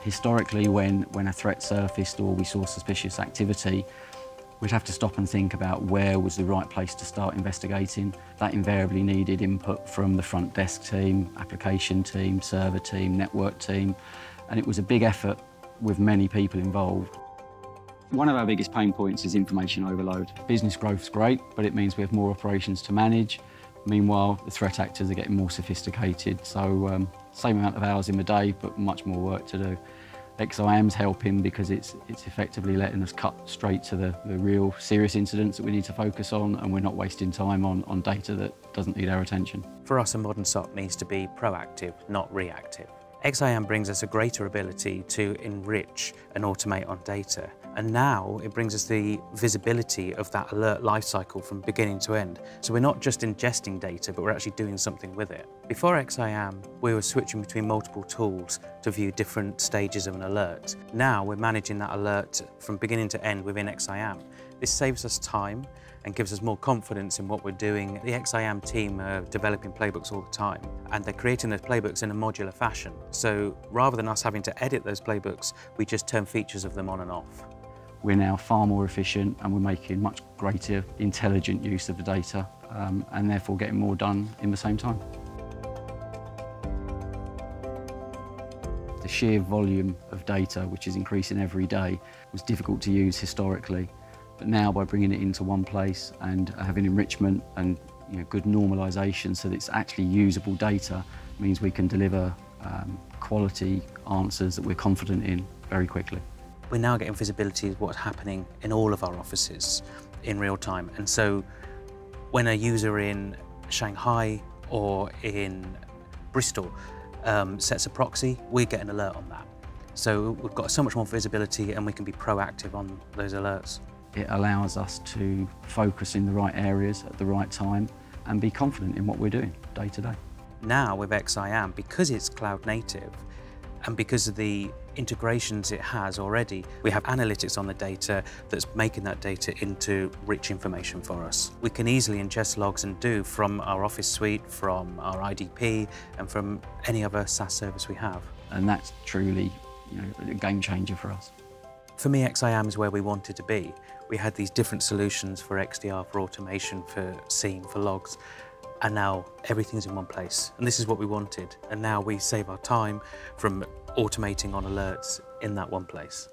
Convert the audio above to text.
Historically, when, when a threat surfaced or we saw suspicious activity, we'd have to stop and think about where was the right place to start investigating. That invariably needed input from the front desk team, application team, server team, network team, and it was a big effort with many people involved. One of our biggest pain points is information overload. Business growth's great, but it means we have more operations to manage. Meanwhile, the threat actors are getting more sophisticated, so um, same amount of hours in the day, but much more work to do. XSIAM's helping because it's, it's effectively letting us cut straight to the, the real serious incidents that we need to focus on and we're not wasting time on, on data that doesn't need our attention. For us, a modern SOC needs to be proactive, not reactive. XSIAM brings us a greater ability to enrich and automate on data. And now it brings us the visibility of that alert lifecycle from beginning to end. So we're not just ingesting data, but we're actually doing something with it. Before XSIAM, we were switching between multiple tools to view different stages of an alert. Now we're managing that alert from beginning to end within XSIAM. This saves us time and gives us more confidence in what we're doing. The XSIAM team are developing playbooks all the time, and they're creating those playbooks in a modular fashion. So rather than us having to edit those playbooks, we just turn features of them on and off. We're now far more efficient and we're making much greater intelligent use of the data um, and therefore getting more done in the same time. The sheer volume of data, which is increasing every day, was difficult to use historically. But now by bringing it into one place and having enrichment and you know, good normalisation so that it's actually usable data means we can deliver um, quality answers that we're confident in very quickly. We're now getting visibility of what's happening in all of our offices in real time. And so when a user in Shanghai or in Bristol um, sets a proxy, we get an alert on that. So we've got so much more visibility and we can be proactive on those alerts. It allows us to focus in the right areas at the right time and be confident in what we're doing day to day. Now with XSIAM, because it's cloud native and because of the integrations it has already, we have analytics on the data that's making that data into rich information for us. We can easily ingest logs and do from our Office suite, from our IDP, and from any other SaaS service we have. And that's truly you know, a game changer for us. For me, XSIAM is where we wanted to be. We had these different solutions for XDR, for automation, for SIEM, for logs, and now everything's in one place. And this is what we wanted. And now we save our time from automating on alerts in that one place.